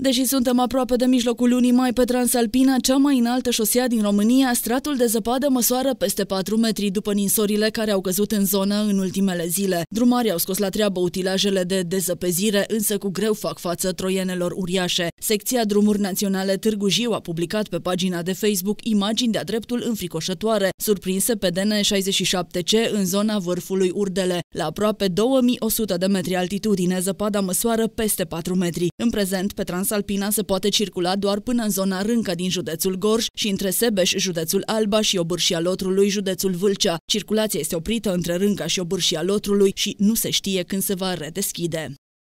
Deși suntem aproape de mijlocul lunii mai pe Transalpina, cea mai înaltă șosea din România, stratul de zăpadă măsoară peste 4 metri după ninsorile care au căzut în zonă în ultimele zile. Drumarii au scos la treabă utilajele de dezăpezire, însă cu greu fac față troienelor uriașe. Secția Drumuri Naționale Târgu Jiu a publicat pe pagina de Facebook imagini de-a dreptul înfricoșătoare, surprinse pe DN67C în zona vârfului Urdele. La aproape 2100 de metri altitudine, zăpada măsoară peste 4 metri. În prezent, pe Trans Transalpina se poate circula doar până în zona Râncă din județul Gorj și între Sebeș, județul Alba și Obârșia Lotrului, județul Vâlcea. Circulația este oprită între Rânca și Obârșia Lotrului și nu se știe când se va redeschide.